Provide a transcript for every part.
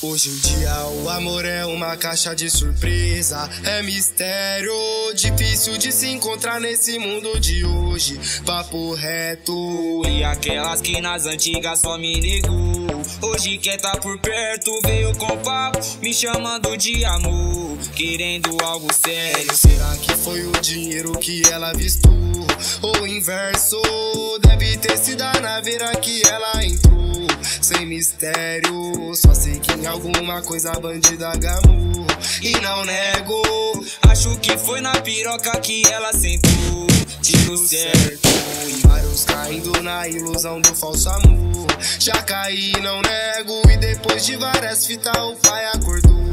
Hoje em dia o amor é uma caixa de surpresa, é mistério, difícil de se encontrar nesse mundo de hoje. Papo reto. E aquelas que nas antigas só me negou. Hoje quer tá por perto, veio com papo, me chamando de amor, querendo algo sério. Será que foi o dinheiro que ela vistou? Ou inverso? Deve ter sido a naveira que ela entrou mistério. Só sei que em alguma coisa a bandida gamou. E não nego, acho que foi na piroca que ela sentou. Tiro certo. E vários caindo na ilusão do falso amor. Já caí, não nego. E depois de várias fitas, o pai acordou.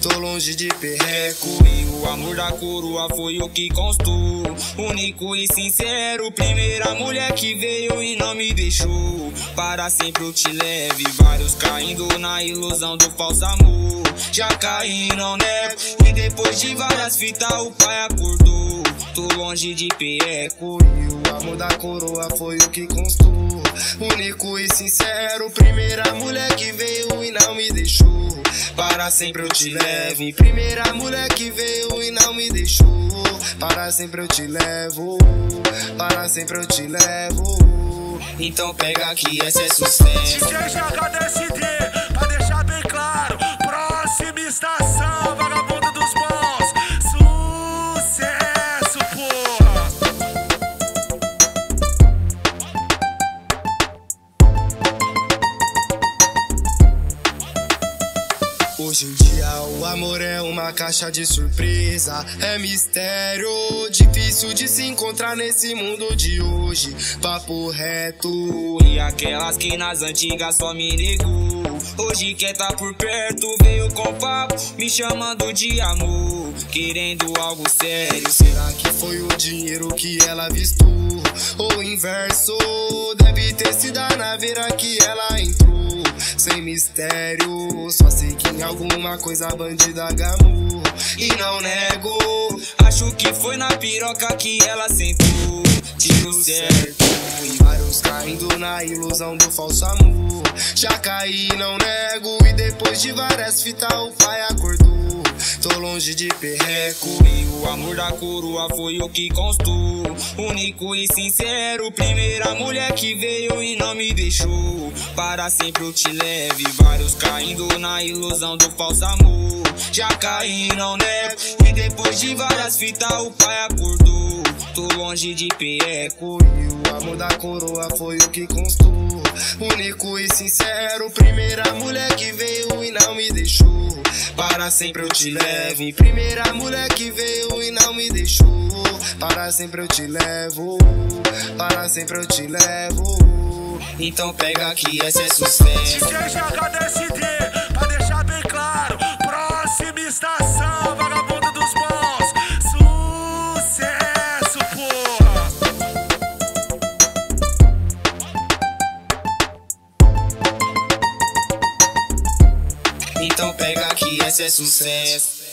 Tô longe de perreco E o amor da coroa foi o que constou Único e sincero Primeira mulher que veio e não me deixou. Para sempre eu te leve Vários caindo na ilusão do falso amor. Já caí, não nego E depois de várias fitas o pai acordou Tô longe de perreco E o amor da coroa foi o que constou Único e sincero Primeira mulher que veio e não me deixou para sempre eu te levo. Primeira mulher que veio e não me deixou. Para sempre eu te levo. Para sempre eu te levo. Então pega aqui, essa é sucesso. DJ JHDSD, pra deixar bem claro. Próxima estação, Hoje em dia o amor é uma caixa de surpresa, é mistério, difícil de se encontrar nesse mundo de hoje. Papo reto. E aquelas que nas antigas só me negou. Hoje quer tá por perto, veio com papo, me chamando de amor, querendo algo sério. Será que foi o dinheiro que ela vistou? Ou inverso? Deve ter sido a naveira que ela entrou sem mistério. Só sei que em alguma coisa a bandida gamou. E não nego, acho que foi na piroca que ela sentou. Tiro certo. E vários caindo na ilusão do falso amor. Já caí, não nego. E depois de várias fitas, o pai acordou. Tô longe de perreco. E o amor da coroa foi o que constou. Único e sincero. Primeira mulher que veio e não me deixou. Para sempre eu te leve. Vários caindo na ilusão do falso amor. Já caí, não nego. E depois de várias fitas, o pai acordou. Tô longe de perreco. E o amor da coroa foi o que constou. Único e sincero. Primeira mulher que veio e não me deixou. Para sempre eu te levo. Primeira mulher que veio e não me deixou. Para sempre eu te levo. Para sempre eu te levo. Então pega aqui, essa é sucesso. DJ JHDSD, Então pega aqui essa é sucesso.